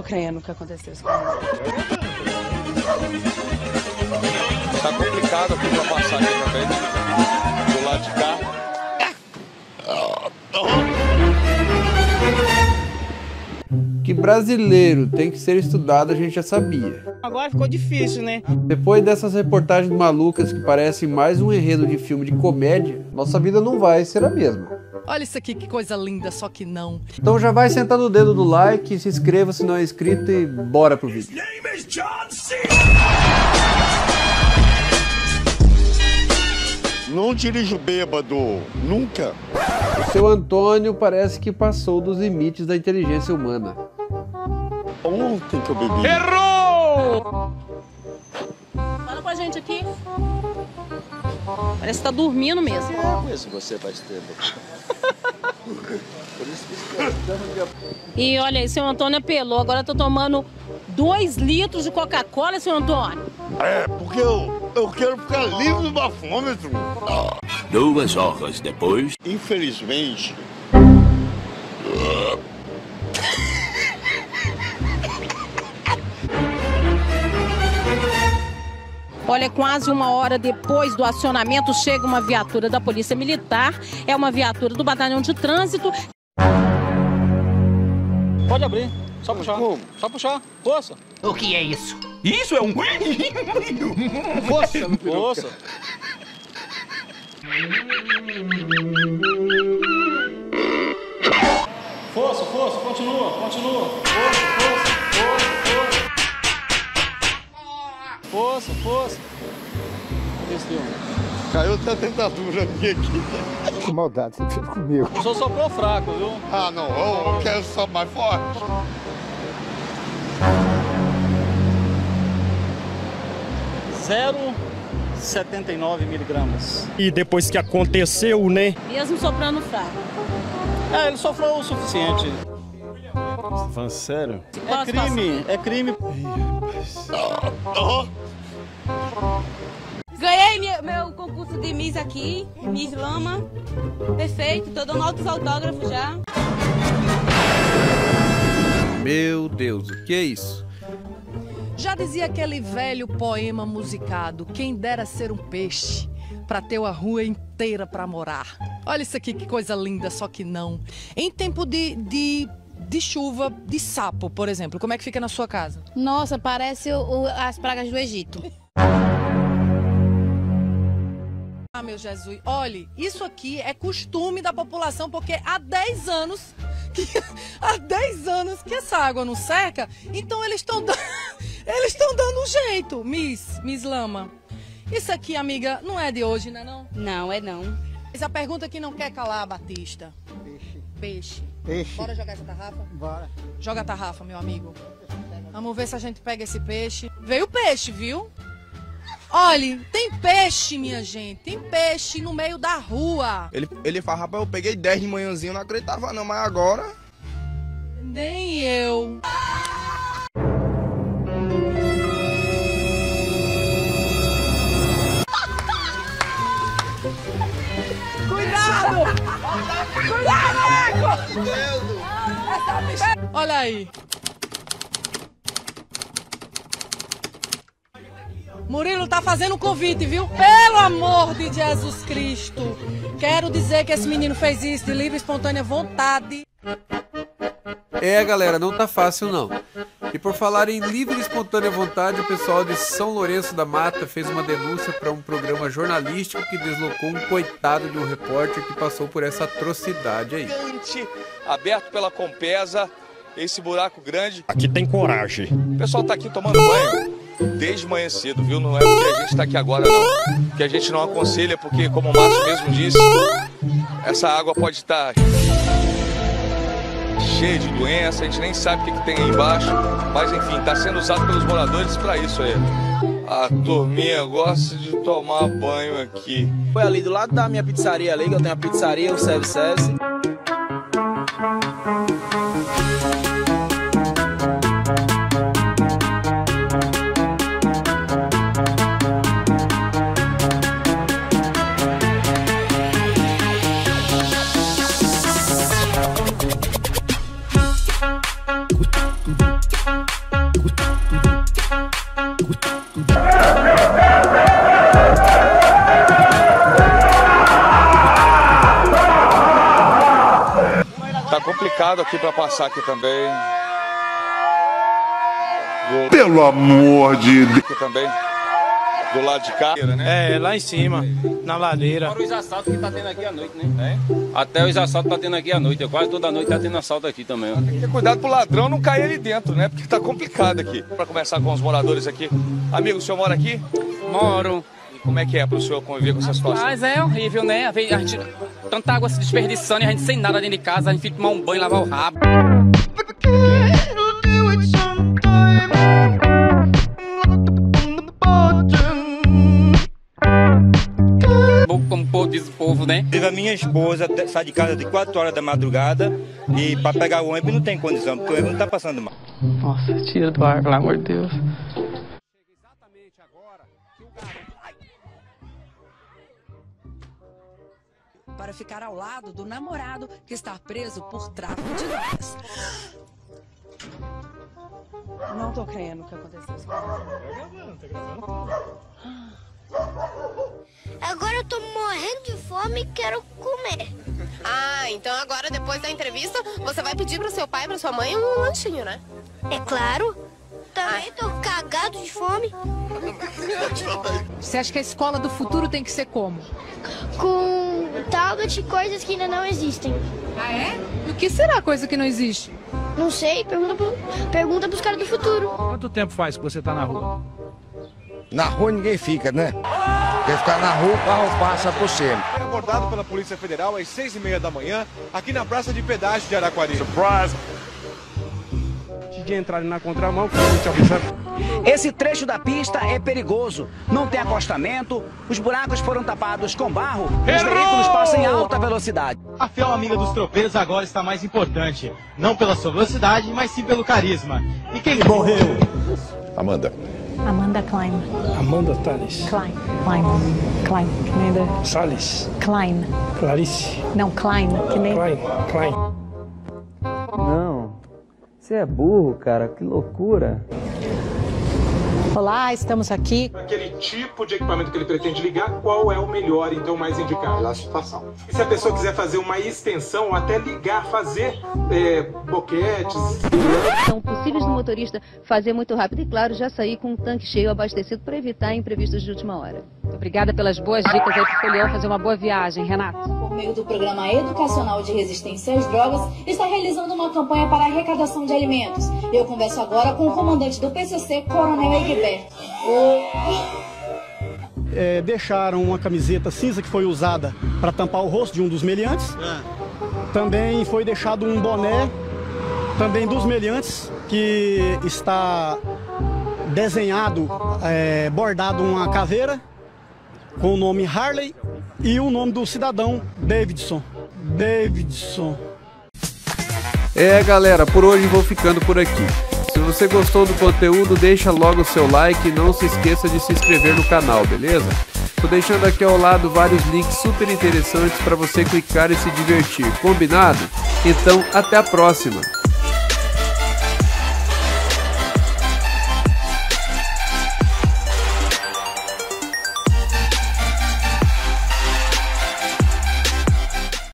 Não tô crendo que aconteceu isso comigo. Tá complicado aqui pra passar aqui também. Do lado de cá. Que brasileiro tem que ser estudado a gente já sabia. Agora ficou difícil, né? Depois dessas reportagens malucas que parecem mais um enredo de filme de comédia, nossa vida não vai ser a mesma. Olha isso aqui, que coisa linda, só que não. Então já vai sentando o dedo no like, se inscreva se não é inscrito e bora pro vídeo. Não dirijo bêbado, nunca. O seu Antônio parece que passou dos limites da inteligência humana. Ontem que eu bebi. Fala com a gente aqui. Parece que tá dormindo mesmo. Conheço você faz tempo. Por isso que E olha aí, seu Antônio apelou. Agora tô tomando dois litros de Coca-Cola, seu Antônio. É, porque eu, eu quero ficar livre do bafômetro. Duas horas depois. Infelizmente. Olha, quase uma hora depois do acionamento, chega uma viatura da Polícia Militar. É uma viatura do Batalhão de Trânsito. Pode abrir. Só puxar. Como? Só puxar. Força. O que é isso? Isso é um. Força. Força. Força, força, continua, continua. Força, força, força, força. Força. Caiu até a tentadura aqui. aqui. Que maldade você fez comigo. O senhor soprou fraco, viu? Ah, não, eu, eu quero só mais forte. Zero 79 miligramas. E depois que aconteceu, né? Mesmo soprando fraco. É, ele sofreu o suficiente. Falando sério? É crime, é crime. Ganhei minha- meu concurso de Miss aqui, Miss Lama. Perfeito, tô dando altos autógrafos já. Meu Deus, o que é isso? Já dizia aquele velho poema musicado: quem dera ser um peixe pra ter a rua inteira pra morar. Olha isso aqui, que coisa linda, só que não. Em tempo de, de, de chuva, de sapo, por exemplo, como é que fica na sua casa? Nossa, parece o- o- as pragas do Egito. Ah, meu Jesus, olhe, isso aqui é costume da população, porque há 10 anos, que, há 10 anos que essa água não seca, então eles estão dando, eles estão dando um jeito, Miss, Miss Lama. Isso aqui, amiga, não é de hoje, né não? Não, é não. Mas a pergunta que não quer calar, Batista. Peixe. Peixe. Peixe. Bora jogar essa tarrafa? Bora. Joga a tarrafa, meu amigo. Vamos ver se a gente pega esse peixe. Veio peixe, viu? Olhe, tem peixe, minha gente. Tem peixe no meio da rua. Ele, ele fala, rapaz, eu peguei 10 de manhãzinho, não acreditava não, mas agora. Nem eu. Olha aí. Murilo tá fazendo um convite, viu? Pelo amor de Jesus Cristo. Quero dizer que esse menino fez isso de livre e espontânea vontade. É, galera, não tá fácil não. E por falar em livre e espontânea vontade, o pessoal de São Lourenço da Mata fez uma denúncia para um programa jornalístico que deslocou um coitado de um repórter que passou por essa atrocidade aí. Gigante, aberto pela Compesa, esse buraco grande. Aqui tem coragem. O pessoal tá aqui tomando banho desde manhã cedo, viu? Não é porque a gente tá aqui agora, não. Que a gente não aconselha, porque, como o Márcio mesmo disse, essa água pode estar cheia de doença, a gente nem sabe o que, que tem aí embaixo. Mas, enfim, tá sendo usado pelos moradores para isso aí. A turminha gosta de tomar banho aqui. Foi ali do lado da minha pizzaria ali, que eu tenho uma pizzaria, o Serve Tá complicado aqui para passar aqui também. Do... Pelo amor de Deus. Aqui também. Do lado de cá, né? É, lá em cima, na ladeira. Fora os assaltos que tá tendo aqui à noite, né? Até os assaltos tá tendo aqui à noite. Quase toda noite tá tendo assalto aqui também. ó. Tem que ter cuidado pro ladrão não cair ali dentro, né? Porque tá complicado aqui. Para começar com os moradores aqui. Amigo, o senhor mora aqui? Moro. E como é que é pro senhor conviver com essa situação? Mas é horrível, né? A gente, tanta água se desperdiçando e a gente sem nada dentro de casa, a gente fica tomar um banho, lavar o rabo. Como o povo diz o povo, né? A minha esposa sai de casa de 4 horas da madrugada e para pegar o ônibus não tem condição, porque o ônibus não tá passando mal. Nossa, tira do ar, pelo amor de Deus. Para ficar ao lado do namorado que está preso por tráfico de drogas. Não tô crendo que aconteceu. Agora eu tô morrendo de fome e quero comer. Ah, então agora depois da entrevista você vai pedir pro seu pai e pra sua mãe um lanchinho, né? É claro. Também tô cagado de fome. Você acha que a escola do futuro tem que ser como? Com tablet e coisas que ainda não existem. Ah, é? E o que será coisa que não existe? Não sei, pergunta, pro, pergunta pros caras do futuro. Quanto tempo faz que você tá na rua? Na rua ninguém fica, né? Quer ficar na rua, o carro passa por cima. Foi abordado pela Polícia Federal às seis e meia da manhã, aqui na Praça de Pedágio de Araquari. Surprise! De entrar na contramão. Esse trecho da pista é perigoso. Não tem acostamento, os buracos foram tapados com barro, os Errou! veículos passam em alta velocidade. A fiel amiga dos tropeiros agora está mais importante. Não pela sua velocidade, mas sim pelo carisma. E quem morreu? Amanda. Amanda Klein. Amanda Tales. Klein. Klein. Klein. Que nem da... Salles. Klein. Clarice. Não, Klein. Que nem... Klein. Klein. Você é burro, cara. Que loucura. Olá, estamos aqui. Aquele tipo de equipamento que ele pretende ligar, qual é o melhor, então, mais indicado? Pela situação. E se a pessoa quiser fazer uma extensão ou até ligar, fazer é, boquetes... São possíveis do motorista fazer muito rápido e, claro, já sair com um tanque cheio abastecido para evitar imprevistos de última hora. Obrigada pelas boas dicas aí pro Folião fazer uma boa viagem, Renato. Por meio do Programa Educacional de Resistência às Drogas, está realizando uma campanha para arrecadação de alimentos. Eu converso agora com o comandante do PCC, Coronel Egberto. É, deixaram uma camiseta cinza que foi usada para tampar o rosto de um dos meliantes. Também foi deixado um boné, também dos meliantes, que está desenhado, é, bordado uma caveira com o nome Harley e o nome do cidadão Davidson. Davidson. É, galera, por hoje vou ficando por aqui. Você gostou do conteúdo, deixa logo o seu like e não se esqueça de se inscrever no canal, beleza? Tô deixando aqui ao lado vários links super interessantes para você clicar e se divertir, combinado? Então, até a próxima!